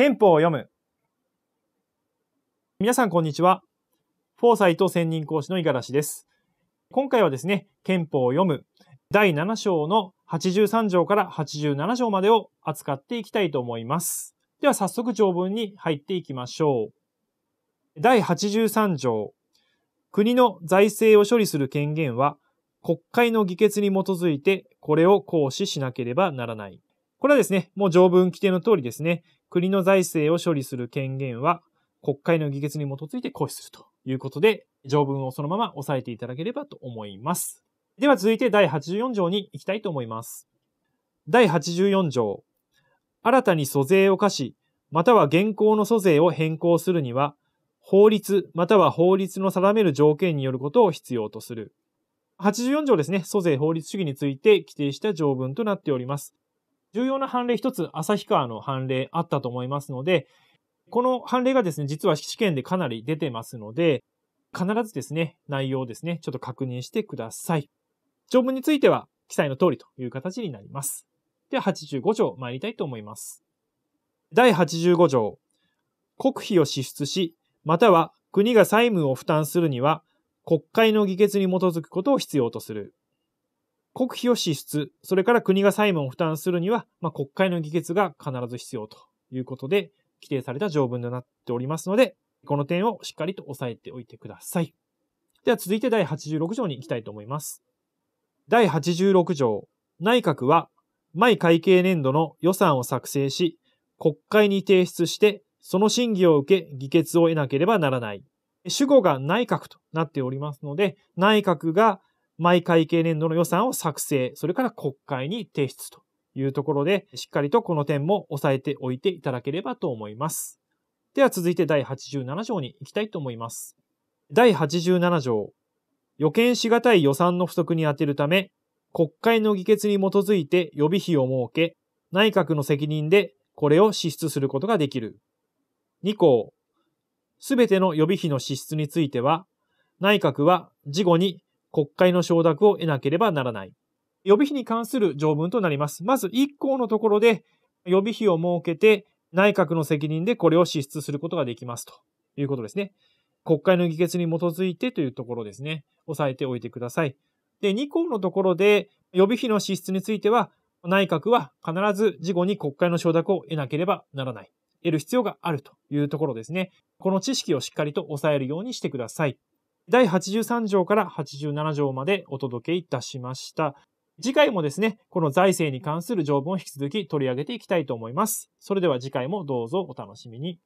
憲法を読む。皆さん、こんにちは。フォーサイト専任講師の五十嵐です。今回はですね、憲法を読む第7章の83条から87条までを扱っていきたいと思います。では早速条文に入っていきましょう。第83条。国の財政を処理する権限は国会の議決に基づいてこれを行使しなければならない。これはですね、もう条文規定の通りですね、国の財政を処理する権限は国会の議決に基づいて行使するということで、条文をそのまま押さえていただければと思います。では続いて第84条に行きたいと思います。第84条。新たに租税を課し、または現行の租税を変更するには、法律または法律の定める条件によることを必要とする。84条ですね、租税法律主義について規定した条文となっております。重要な判例一つ、旭川の判例あったと思いますので、この判例がですね、実は試験でかなり出てますので、必ずですね、内容をですね、ちょっと確認してください。条文については記載の通りという形になります。では、85条参りたいと思います。第85条。国費を支出し、または国が債務を負担するには、国会の議決に基づくことを必要とする。国費を支出、それから国が債務を負担するには、まあ、国会の議決が必ず必要ということで、規定された条文となっておりますので、この点をしっかりと押さえておいてください。では続いて第86条に行きたいと思います。第86条、内閣は、毎会計年度の予算を作成し、国会に提出して、その審議を受け、議決を得なければならない。主語が内閣となっておりますので、内閣が毎会計年度の予算を作成、それから国会に提出というところで、しっかりとこの点も押さえておいていただければと思います。では続いて第87条に行きたいと思います。第87条。予見しがたい予算の不足に充てるため、国会の議決に基づいて予備費を設け、内閣の責任でこれを支出することができる。2項。すべての予備費の支出については、内閣は事後に国会の承諾を得なければならない。予備費に関する条文となります。まず1項のところで予備費を設けて内閣の責任でこれを支出することができますということですね。国会の議決に基づいてというところですね。押さえておいてください。で、2項のところで予備費の支出については内閣は必ず事後に国会の承諾を得なければならない。得る必要があるというところですね。この知識をしっかりと押さえるようにしてください。第83条から87条までお届けいたしました。次回もですね、この財政に関する条文を引き続き取り上げていきたいと思います。それでは次回もどうぞお楽しみに。